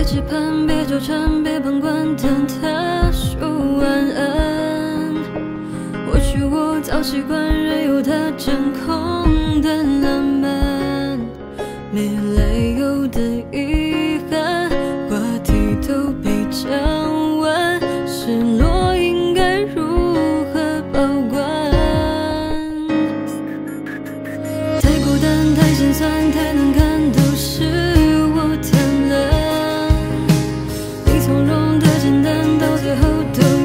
别期盼，别纠缠，别旁观，等他说晚安。或许我早习惯，任由他掌控的浪漫，没来由的遗憾，话题都被讲完，失落应该如何保管？太孤单，太心酸，太难。who do